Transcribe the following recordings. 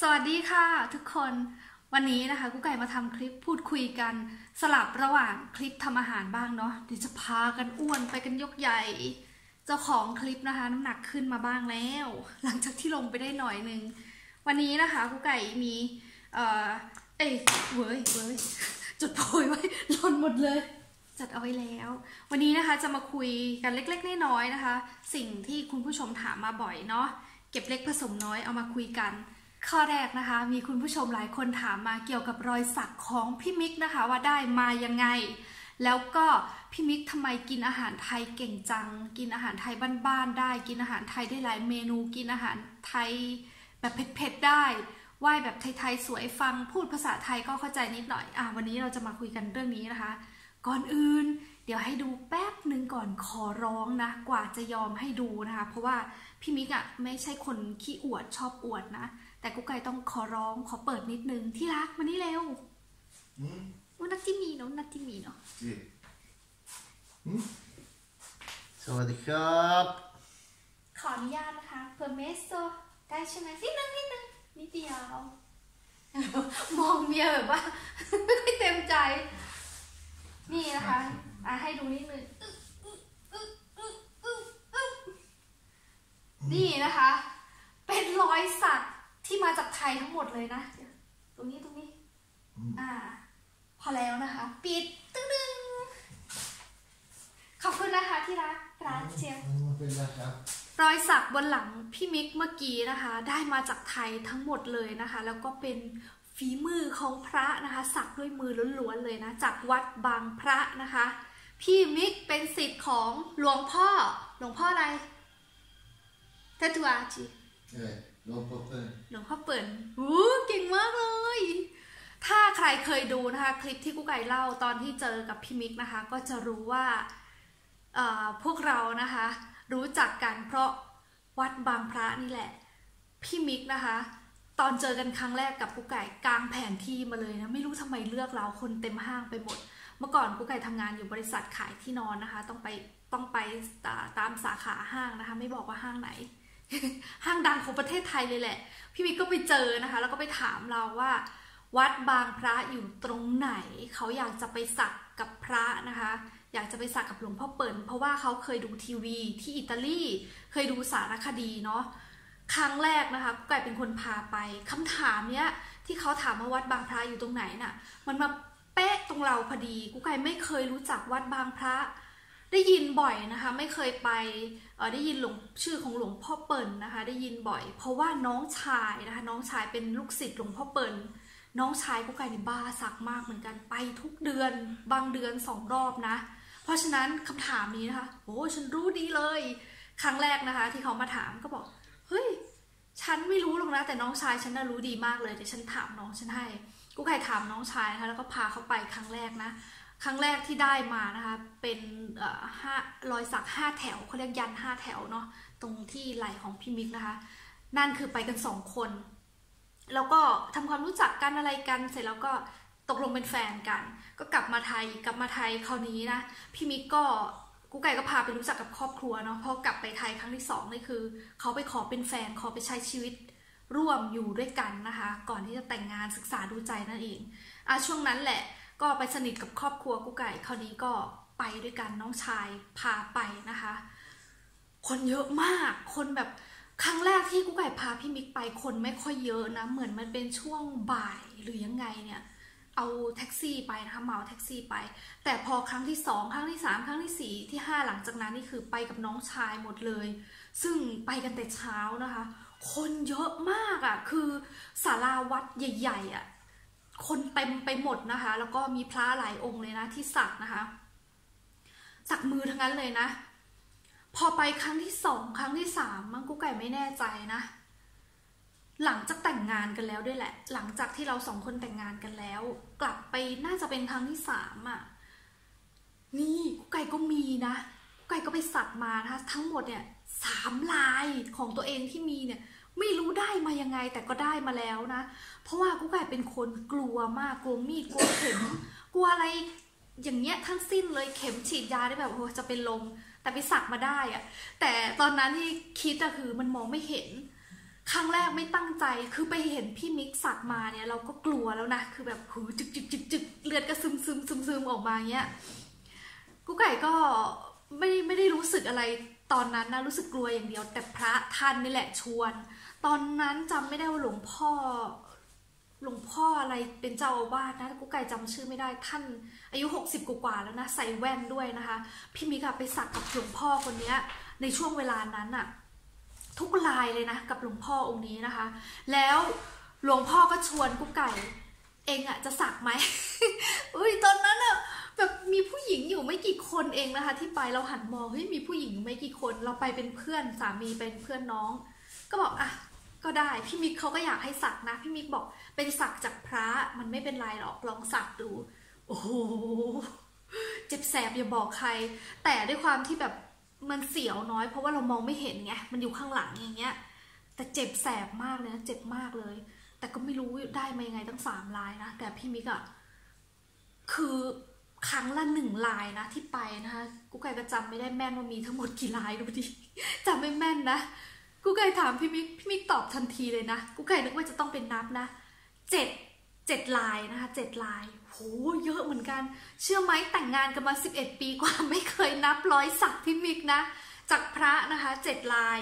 สวัสดีค่ะทุกคนวันนี้นะคะกุ๊กไก่มาทำคลิปพูดคุยกันสลับระหว่างคลิปทำอาหารบ้างเนาะเดี๋ยวจะพากันอ้วนไปกันยกใหญ่ เจ้าของคลิปนะคะน้ำหนักขึ้นมาบ้างแล้ว หลังจากที่ลงไปได้หน่อยนึง วันนี้นะคะกุ๊กไก่มีเอ่อเอ้ยเว้ยเว้ยจุดโพยไว้หล่นหมดเลย จัดเอาไว้แล้ว วันนี้นะคะจะมาคุยกันเล็กๆน้อยๆนะคะ สิ่งที่คุณผู้ชมถามมาบ่อยเนาะเก็บเล็กผสมน้อยเอามาคุยกัน ข้อแรกนะคะ มีคุณผู้ชมหลายคนถามมาเกี่ยวกับรอยสักของพี่มิกนะคะว่าได้มายังไง แล้วก็พี่มิกทำไมกินอาหารไทยเก่งจัง กินอาหารไทยบ้านๆได้ กินอาหารไทยได้หลายเมนู กินอาหารไทยแบบเผ็ดๆได้ไหวแบบไทยๆสวยฟังพูดภาษาไทยก็เข้าใจนิดหน่อยอะวันนี้เราจะมาคุยกันเรื่องนี้นะคะ ก่อนอื่น เดี๋ยวให้ดูแป๊บหนึ่งก่อนขอร้องนะ กว่าจะยอมให้ดูนะคะ เพราะว่าพี่มิกอะไม่ใช่คนขี้อวดชอบอวดนะ แต่กุ๊กไก่ต้องขอร้องขอเปิดนิดนึงที่รักมานี่เร็ว Mm. วันนักที่มีเนาะนักที่มีเนาะ Yeah. Mm. สวัสดีครับ ขออนุญาตนะคะเพอร์เมสโซได้ใช่ไหมนิดนึงนิดนึงนิดเดียว มองเมียแบบว่าไม่ค่อยเต็มใจ นี่นะคะอะให้ดูนิดนึงอึ๊บอึ๊บอึ๊บอึ๊บอึ๊บอึ๊บนี่นะคะ เป็นรอยสัก ที่มาจากไทยทั้งหมดเลยนะเดี๋ยวตรงนี้ตรงนี้ อ่า พอแล้วนะคะ ปิดตึ้งดึงขอบคุณนะคะที่รักร้านเชียงเป็นไรครับรอยสักบนหลังพี่มิกเมื่อกี้นะคะ ได้มาจากไทยทั้งหมดเลยนะคะ แล้วก็เป็นฝีมือของพระนะคะ สักด้วยมือล้วนๆเลยนะ จากวัดบางพระนะคะ พี่มิกเป็นศิษย์ของหลวงพ่อ หลวงพ่ออะไรเทตุอาจิ เอ้ยลองพบกันหลวงพ่อเปิ่นอู้เก่งมากเลย ถ้าใครเคยดูนะคะ คลิปที่กุ๊กไก่เล่าตอนที่เจอกับพี่มิกนะคะ ก็จะรู้ว่าพวกเรานะคะ รู้จักกันเพราะวัดบางพระนี่แหละ พี่มิกนะคะ ตอนเจอกันครั้งแรกกับกุ๊กไก่กลางแผนที่มาเลยนะ ไม่รู้ทำไมเลือกเราคนเต็มห้างไปหมด เมื่อก่อนกุ๊กไก่ทำงานอยู่บริษัทขายที่นอนนะคะ ต้องไปต้องไปตามสาขาห้างนะคะ ไม่บอกว่าห้างไหน ห้างดังของประเทศไทยเลยแหละ พี่มิกก็ไปเจอนะคะ แล้วก็ไปถามเราว่า วัดบางพระอยู่ตรงไหน เขาอยากจะไปสักกับพระนะคะ อยากจะไปสักกับหลวงพ่อเปิ่นเพราะว่าเขาเคยดูทีวีที่อิตาลีเคยดูสารคดีเนาะครั้งแรกนะคะกุ๊กไก่เป็นคนพาไปคำถามเนี้ยที่เขาถามว่าวัดบางพระอยู่ตรงไหนน่ะ มันมาเป๊ะตรงเราพอดีกุ๊กไก่ไม่เคยรู้จักวัดบางพระ ได้ยินบ่อยนะคะ ไม่เคยไปได้ยินหลวงชื่อของหลวงพ่อเปิ่นนะคะ ได้ยินบ่อย เพราะว่าน้องชายนะคะ น้องชายเป็นลูกศิษย์หลวงพ่อเปิ่นน้องชายกุ๊กไก่ในบ้าสักมากเหมือนกันไปทุกเดือน บางเดือนสองรอบนะ เพราะฉะนั้นคำถามนี้นะคะโอ้ฉันรู้ดีเลย ครั้งแรกนะคะ ที่เขามาถามก็บอกเฮ้ยฉันไม่รู้หรอกนะ แต่น้องชายฉันน่ะรู้ดีมากเลยเดี๋ยวฉันถามน้องฉันให้กุ๊กไก่ถามน้องชายนะคะแล้วก็พาเขาไปครั้งแรกนะ ครั้งแรกที่ได้มานะคะเป็นห้ารอยสักห้าแถวเขาเรียกยันห้าแถวเนาะตรงที่ไหล่ของพี่มิกนะคะ นั่นคือไปกันสองคน แล้วก็ทำความรู้จักกันอะไรกันเสร็จแล้วก็ตกลงเป็นแฟนกัน ก็กลับมาไทยกลับมาไทยคราวนี้นะพี่มิกก็กุ๊กไก่ก็พาไปรู้จักกับครอบครัวเนาะพอกลับไปไทยครั้งที่สองนี่คือเขาไปขอเป็นแฟนขอไปใช้ชีวิตร่วมอยู่ด้วยกันนะคะ ก่อนที่จะแต่งงานศึกษาดูใจนั่นเองอะช่วงนั้นแหละ ก็ไปสนิทกับครอบครัวกุ๊กไก่คราวนี้ก็ไปด้วยกันน้องชายพาไปนะคะ คนเยอะมากคนแบบครั้งแรกที่กุ๊กไก่พาพี่มิกไปคนไม่ค่อยเยอะนะเหมือนมันเป็นช่วงบ่ายหรือยังไงเนี่ยเอาแท็กซี่ไปนะคะเหมาแท็กซี่ไป แต่พอครั้งที่สองครั้งที่สามครั้งที่สี่ที่ห้าหลังจากนั้นนี่คือไปกับน้องชายหมดเลย ซึ่งไปกันแต่เช้านะคะ คนเยอะมากอะ่ะคือศาลาวัดใหญ่ๆอะ่ะ คนเต็มไปหมดนะคะ แล้วก็มีพระหลายองค์เลยนะที่สักนะคะ สักมือทั้งนั้นเลยนะ พอไปครั้งที่สองครั้งที่สามมันกุ๊กไก่ไม่แน่ใจนะ หลังจากแต่งงานกันแล้วด้วยแหละ หลังจากที่เราสองคนแต่งงานกันแล้ว กลับไปน่าจะเป็นครั้งที่สามอะ นี่กุ๊กไก่ก็มีนะกุ๊กไก่ก็ไปสักมานะคะ ทั้งหมดเนี่ยสามลายของตัวเองที่มีเนี่ย ไม่รู้ ได้มายังไงแต่ก็ได้มาแล้วนะ เพราะว่ากุ๊กไก่เป็นคนกลัวมากกลัวมีดกลัวเข็มกลัวอะไรอย่างเงี้ยทั้งสิ้นเลยเข็มฉีดยาได้แบบโอ้จะเป็นลมแต่ไปสักมาได้อะแต่ตอนนั้นที่คิดอะคือมันมองไม่เห็น ครั้งแรกไม่ตั้งใจคือไปเห็นพี่มิกสักมาเนี่ย เราก็กลัวแล้วนะคือแบบหูจึกจึกจึกจึกเลือดก็ซึมซึมซึมซึมออกมาเงี้ยกูไก่ก็ไม่ไม่ได้รู้สึกอะไรตอนนั้นนะรู้สึกกลัวอย่างเดียว แต่พระท่านนี่แหละชวน ตอนนั้นจำไม่ได้ว่าหลวงพ่อหลวงพ่ออะไรเป็นเจ้าอาวาสนะกูไก่จำชื่อไม่ได้ท่านอายุหกสิบกว่าแล้วนะใส่แว่นด้วยนะคะ พี่มิกไปสักกับหลวงพ่อคนนี้ในช่วงเวลานั้นอะทุกลายเลยนะกับหลวงพ่อองค์นี้นะคะ แล้วหลวงพ่อก็ชวนกุ๊กไก่ เองอะจะสักไหมอุ้ยตอนนั้นอะแบบมีผู้หญิงอยู่ไม่กี่คนเองนะคะ ที่ไปเราหันมองเฮ้ยมีผู้หญิงไม่กี่คน เราไปเป็นเพื่อนสามีเป็นเพื่อนน้อง ก็บอกอะ ก็ได้พี่มิกเขาก็อยากให้สักนะ พี่มิกบอกเป็นสักจากพระมันไม่เป็นไรหรอกลองสักดู โอ้โหเจ็บแสบอย่าบอกใคร แต่ด้วยความที่แบบมันเสียวน้อย เพราะว่าเรามองไม่เห็นไงมันอยู่ข้างหลังอย่างเงี้ย แต่เจ็บแสบมากเลยนะเจ็บมากเลย แต่ก็ไม่รู้ได้มายังไงตั้งสามลายนะแต่พี่มิกอะคือครั้งละหนึ่งลายนะที่ไปนะคะกูไก่ก็จำไม่ได้แม่นว่ามีทั้งหมดกี่ลายดูดิจำไม่แม่นนะ กูไก่ถามพี่มิกพี่มิกตอบทันทีเลยนะ กูไก่นึกว่าจะต้องเป็นนับนะเจ็ดเจ็ดลายนะคะเจ็ดลายโหเยอะเหมือนกัน เชื่อไหมแต่งงานกันมาสิบเอ็ดปีกว่าไม่เคยนับร้อยสักพี่มิกนะ จากพระนะคะเจ็ดลาย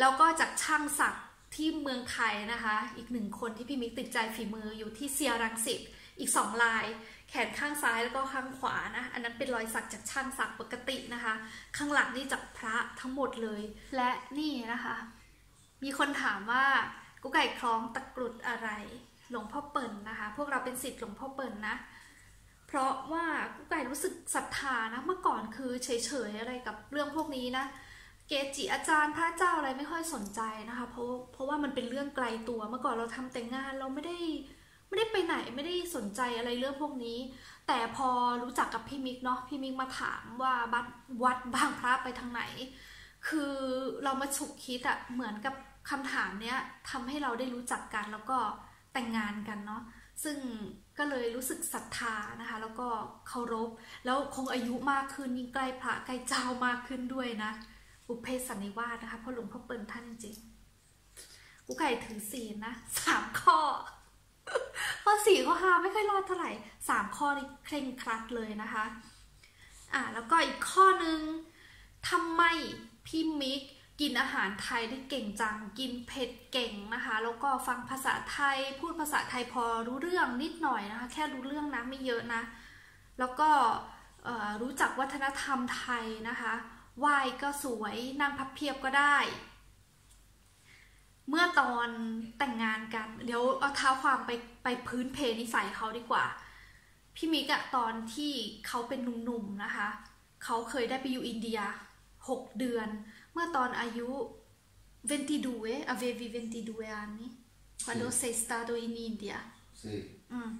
แล้วก็จากช่างสักที่เมืองไทยนะคะ อีกหนึ่งคนที่พี่มิกติดใจฝีมืออยู่ที่เซียรังสิตอีกสองลาย แขนข้างซ้ายแล้วก็ข้างขวานะอันนั้นเป็นรอยสักจากช่างสักปกตินะคะ ข้างหลังนี่จากพระทั้งหมดเลย และนี่นะคะ มีคนถามว่ากุ๊กไก่คล้องตะกรุดอะไร หลวงพ่อเปิ่นนะคะ พวกเราเป็นศิษย์หลวงพ่อเปิ่นนะ เพราะว่ากุ๊กไก่รู้สึกศรัทธานะ เมื่อก่อนคือเฉยๆอะไรกับเรื่องพวกนี้นะ เกจิอาจารย์พระเจ้าอะไรไม่ค่อยสนใจนะคะ เพราะเพราะว่ามันเป็นเรื่องไกลตัว เมื่อก่อนเราทำแต่งงานเราไม่ได้ไม่ได้ไปไหนไม่ได้สนใจอะไรเรื่องพวกนี้ แต่พอรู้จักกับพี่มิกเนาะพี่มิกมาถามว่าบัดวัดบางพระไปทางไหน คือเรามาฉุกคิดอะเหมือนกับ คำถามเนี้ยทำให้เราได้รู้จักกันแล้วก็แต่งงานกันเนาะซึ่งก็เลยรู้สึกศรัทธานะคะ แล้วก็เคารพ แล้วคงอายุมากขึ้นยิ่งใกล้พระใกล้เจ้ามากขึ้นด้วยนะบุเพสันนิวาสนะคะพราะหลวงพ่อเปิ่นท่านจริงกูไก่ถือศีลนะสามข้อ ข้อสี่ข้อห้าไม่ค่อยรอดเท่าไหร่สามข้อนี้เคร่งครัดเลยนะคะ อ่าแล้วก็อีกข้อนึงทำไมพี่มิก กินอาหารไทยได้เก่งจัง กินเผ็ดเก่งนะคะ แล้วก็ฟังภาษาไทย พูดภาษาไทยพอรู้เรื่องนิดหน่อยนะคะ แค่รู้เรื่องนะไม่เยอะนะ แล้วก็รู้จักวัฒนธรรมไทยนะคะไหว้ก็สวยนั่งพับเพียบก็ได้ เมื่อตอนแต่งงานกัน เดี๋ยวเอาเท้าความไปไปพื้นเพนิสัยเขาดีกว่า พี่มิกอะตอนที่เขาเป็นหนุ่มๆนะคะ เขาเคยได้ไปอยู่อินเดียหกเดือน เมื่อตอนอายุ 22 avevi 22 anni quando sei stato in India อืม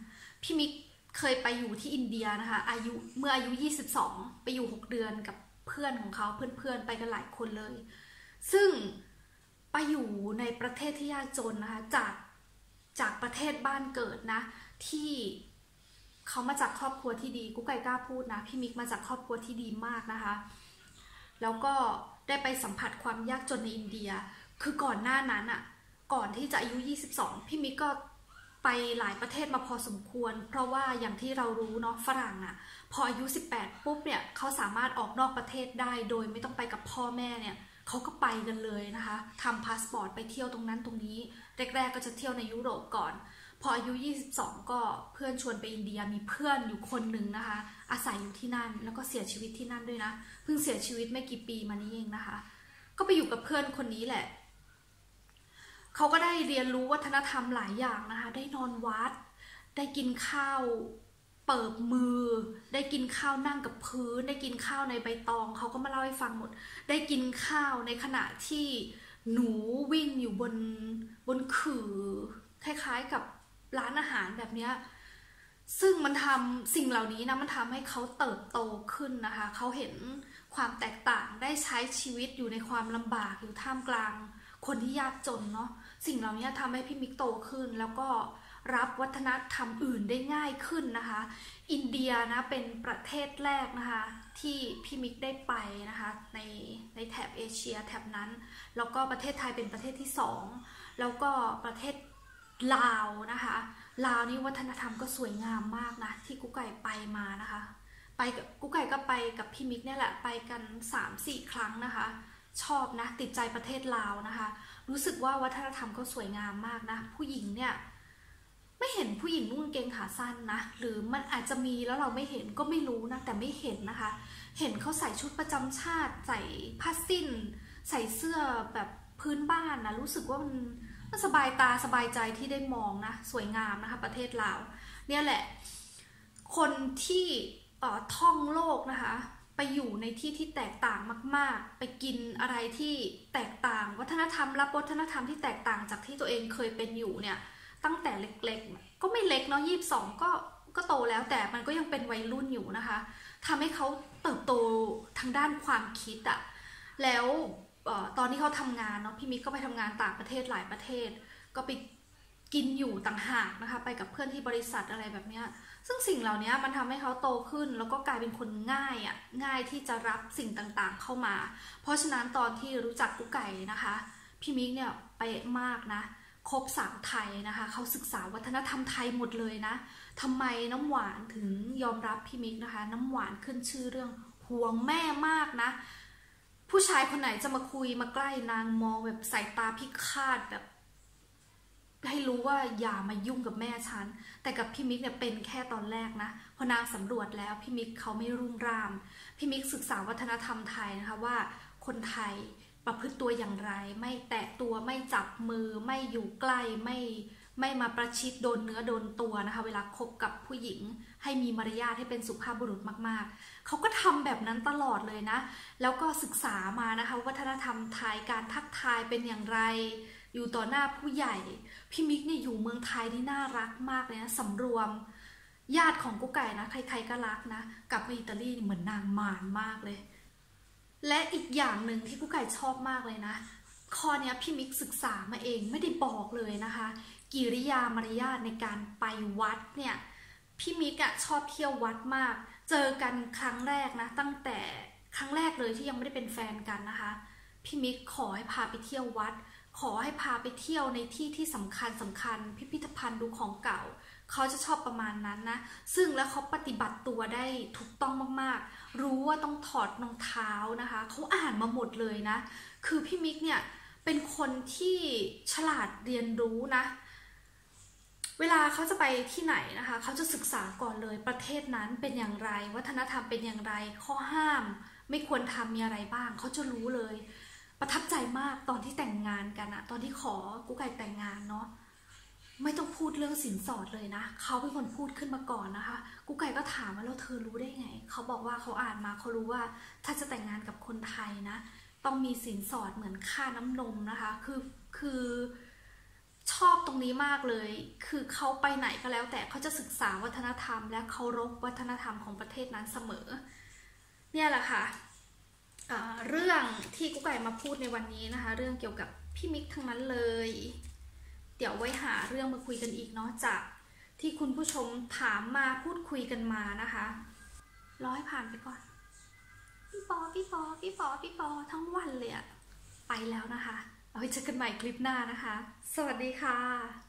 พี่มิกเคยไปอยู่ที่อินเดียนะคะ อายุเมื่ออายุ 22 ไปอยู่ 6 เดือนกับเพื่อนของเขาเพื่อนๆ ไปกันหลายคนเลย ซึ่งไปอยู่ในประเทศที่ยากจนนะคะ จากจากประเทศบ้านเกิดนะ ที่เขามาจากครอบครัวที่ดีกุ๊กไก่กล้าพูดนะ พี่มิกมาจากครอบครัวที่ดีมากนะคะ แล้วก็ ได้ไปสัมผัสความยากจนในอินเดีย คือก่อนหน้านั้นอะก่อนที่จะอายุ 22 พี่มิกก็ไปหลายประเทศมาพอสมควร เพราะว่าอย่างที่เรารู้เนาะฝรั่งอะพออายุ 18 ปุ๊บเนี่ยเขาสามารถออกนอกประเทศได้โดยไม่ต้องไปกับพ่อแม่เนี่ยเขาก็ไปกันเลยนะคะทำพาสปอร์ตไปเที่ยวตรงนั้นตรงนี้ แรกๆก็จะเที่ยวในยุโรปก่อน พออายุ 22 ก็เพื่อนชวนไปอินเดียมีเพื่อนอยู่คนหนึ่งนะคะ อาศัยอยู่ที่นั่นแล้วก็เสียชีวิตที่นั่นด้วยนะเพิ่งเสียชีวิตไม่กี่ปีมานี้เองนะคะ ก็ไปอยู่กับเพื่อนคนนี้แหละเขาก็ได้เรียนรู้วัฒนธรรมหลายอย่างนะคะ ได้นอนวัด ได้กินข้าวเปิบมือ ได้กินข้าวนั่งกับพื้น ได้กินข้าวในใบตองเขาก็มาเล่าให้ฟังหมด ได้กินข้าวในขณะที่หนูวิ่งอยู่บนบนขื่อคล้ายๆกับ ร้านอาหารแบบนี้ซึ่งมันทำสิ่งเหล่านี้นะมันทำให้เขาเติบโตขึ้นนะคะ เขาเห็นความแตกต่างได้ใช้ชีวิตอยู่ในความลำบากอยู่ท่ามกลาง คนที่ยากจนเนาะสิ่งเหล่านี้ทำให้พี่มิกโตขึ้น แล้วก็รับวัฒนธรรมอื่นได้ง่ายขึ้นนะคะ อินเดียนะเป็นประเทศแรกนะคะ ที่พี่มิกได้ไปนะคะ ในในแถบเอเชียแถบนั้น แล้วก็ประเทศไทยเป็นประเทศที่สองแล้วก็ประเทศ ลาวนะคะลาวนี่วัฒนธรรมก็สวยงามมากนะที่กุ๊กไก่ไปมานะคะ ไปกับกุ๊กไก่ก็ไปกับพี่มิกเนี่ยแหละไปกัน3-4 ครั้งนะคะ ชอบนะติดใจประเทศลาวนะคะ รู้สึกว่าวัฒนธรรมก็สวยงามมากนะ ผู้หญิงเนี่ยไม่เห็นผู้หญิงนุ่งเกงขาสั้นนะ หรือมันอาจจะมีแล้วเราไม่เห็นก็ไม่รู้นะแต่ไม่เห็นนะคะ เห็นเขาใส่ชุดประจำชาติ ใส่ผ้าสิ้น ใส่เสื้อแบบพื้นบ้านนะรู้สึกว่ามัน สบายตาสบายใจที่ได้มองนะสวยงามนะคะ ประเทศลาวเนี่ยแหละ คนที่ท่องโลกนะคะ ไปอยู่ในที่ที่แตกต่างมาก ๆ ไปกินอะไรที่แตกต่าง วัฒนธรรมรับวัฒนธรรมที่แตกต่างจากที่ตัวเองเคยเป็นอยู่เนี่ยตั้งแต่เล็กๆ ก็ไม่เล็กเนาะยี่สิบสองก็ก็โตแล้วแต่มันก็ยังเป็นวัยรุ่นอยู่นะคะทำให้เขาเติบโตทางด้านความคิดอะแล้ว ตอนที่เขาทำงานเนาะพี่มิกก็ไปทำงานต่างประเทศหลายประเทศ ก็ไปกินอยู่ต่างหากนะคะ ไปกับเพื่อนที่บริษัทอะไรแบบเนี้ยซึ่งสิ่งเหล่านี้มันทำให้เขาโตขึ้น แล้วก็กลายเป็นคนง่ายอะ่ะง่ายที่จะรับสิ่งต่างๆเข้ามา เพราะฉะนั้นตอนที่รู้จักกุ๊กไก่นะคะพี่มิกเนี่ยไปะมากนะคบสาวไทยนะคะเขาศึกษาวัฒนธรรมไทยหมดเลยนะทำไมน้ำหวานถึงยอมรับพี่มิกนะคะ น้ำหวานขึ้นชื่อเรื่องห่วงแม่มากนะ ผู้ชายคนไหนจะมาคุยมาใกล้นางมองแบบสายตาพิฆาตแบบ ให้รู้ว่าอย่ามายุ่งกับแม่ฉัน แต่กับพี่มิกเนี่ยเป็นแค่ตอนแรกนะพอนางสำรวจแล้วพี่มิกเขาไม่รุ่มร่าม พี่มิกศึกษาวัฒนธรรมไทยนะคะว่า คนไทยประพฤติตัวอย่างไร ไม่แตะตัวไม่จับมือไม่อยู่ใกล้ไม่ ไม่มาประชิดโดนเนื้อโดนตัวนะคะ เวลาคบกับผู้หญิง ให้มีมารยาทให้เป็นสุภาพบุรุษมากๆ เขาก็ทำแบบนั้นตลอดเลยนะ แล้วก็ศึกษามานะคะ วัฒนธรรมไทยการทักทายเป็นอย่างไร อยู่ต่อหน้าผู้ใหญ่พี่มิกเนี่ยอยู่เมืองไทยที่น่ารักมากเลยนะสำรวมญาติของกุ๊กไก่นะใครๆก็รักนะกลับมาอิตาลีเหมือนนางมารมากเลย และอีกอย่างหนึ่งที่กุ๊กไก่ชอบมากเลยนะข้อนี้พี่มิกศึกษามาเองไม่ได้บอกเลยนะคะ กิริยามารยาทในการไปวัดเนี่ยพี่มิกอะชอบเที่ยววัดมาก เจอกันครั้งแรกนะ ตั้งแต่ครั้งแรกเลยที่ยังไม่ได้เป็นแฟนกันนะคะ พี่มิกขอให้พาไปเที่ยววัด ขอให้พาไปเที่ยวในที่ที่สำคัญสำคัญ พิพิธภัณฑ์ดูของเก่า เขาจะชอบประมาณนั้นนะ ซึ่งแล้วเขาปฏิบัติตัวได้ถูกต้องมากๆ รู้ว่าต้องถอดรองเท้านะคะ เขาอ่านมาหมดเลยนะ คือพี่มิกเนี่ยเป็นคนที่ฉลาดเรียนรู้นะ เวลาเขาจะไปที่ไหนนะคะเขาจะศึกษาก่อนเลยประเทศนั้นเป็นอย่างไร วัฒนธรรมเป็นอย่างไร ข้อห้าม ไม่ควรทำมีอะไรบ้างเขาจะรู้เลย ประทับใจมากตอนที่แต่งงานกันอะตอนที่ขอกุ๊กไก่แต่งงานเนาะไม่ต้องพูดเรื่องสินสอดเลยนะเขาเป็นคนพูดขึ้นมาก่อนนะคะกุ๊กไก่ก็ถามว่าแล้วเธอรู้ได้ไงเขาบอกว่าเขาอ่านมาเขารู้ว่าถ้าจะแต่งงานกับคนไทยนะ ต้องมีสินสอดเหมือนค่าน้ำนมนะคะ คือคือ ชอบตรงนี้มากเลย คือเขาไปไหนก็แล้ว แต่เขาจะศึกษาวัฒนธรรม และเคารพวัฒนธรรมของประเทศนั้นเสมอ เนี่ยแหละค่ะอ่าเรื่องที่กุ๊กไก่มาพูดในวันนี้นะคะ เรื่องเกี่ยวกับพี่มิกทั้งนั้นเลย เดี๋ยวไว้หาเรื่องมาคุยกันอีกเนาะจากที่คุณผู้ชมถามมาพูดคุยกันมานะคะรอให้ผ่านไปก่อน พี่ปอพี่ปอพี่ปอพี่ปอทั้งวันเลยอะไปแล้วนะคะ เอาไว้เจอกันใหม่คลิปหน้านะคะ สวัสดีค่ะ